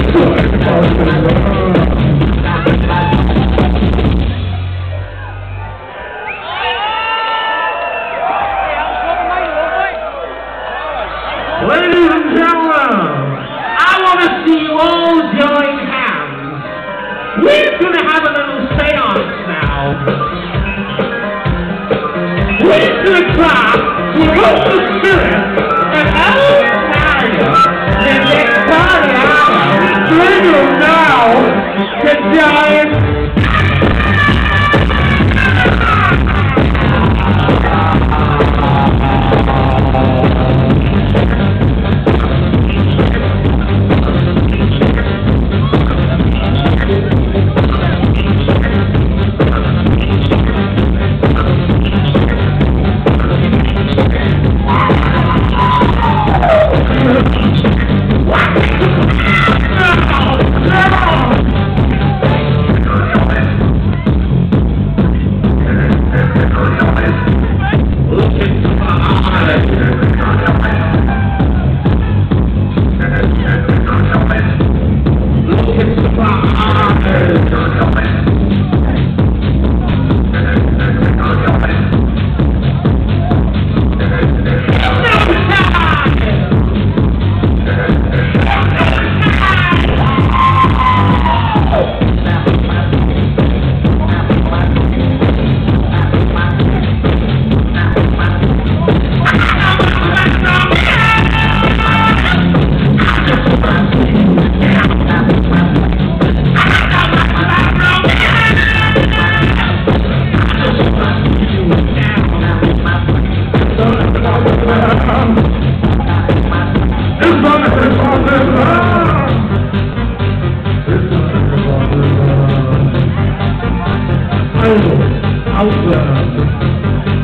Ladies and gentlemen, I want to see you all join hands. We're going to have a little seance now. We're going to try to the spirit. No! outworld.